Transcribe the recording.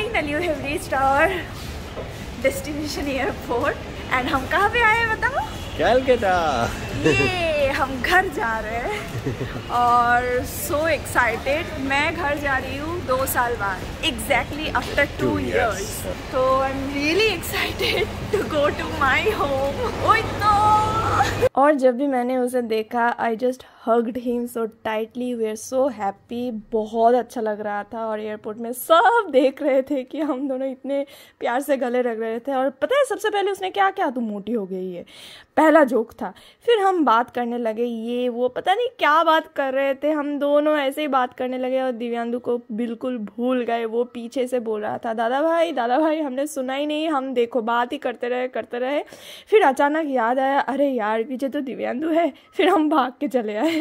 Finally you have reached our destination airport and हम कहाँ पे आए बताओ? कैलकाटा ये हम घर जा रहे हैं। और सो so एक्साइटेड मैं घर जा रही हूँ दो साल बाद। एग्जैक्टली आफ्टर टू इयर्स तो I am really excited to go to my home और जब भी मैंने उसे देखा I just hugged him so tightly we are so happy बहुत अच्छा लग रहा था और एयरपोर्ट में सब देख रहे थे कि हम दोनों इतने प्यार से गले रख रहे थे। और पता है, सबसे पहले उसने क्या क्या? तू मोटी हो गई है। पहला जोक था। फिर हम बात करने लगे, ये, वो, पता नहीं क्या बात कर रहे थे। हम दोनों ऐसे ही बात करने लगे और दिव्यांदु को बिल्कुल भूल गए। वो पीछे से बोल रहा था, दादा भाई दादा भाई, हमने सुना ही नहीं, हम देखो, बात ही करते रहे करते रहे। फिर अचानक याद आया, अरे यार पीछे तो दिव्यांदु है फिर हम भाग के चले आए।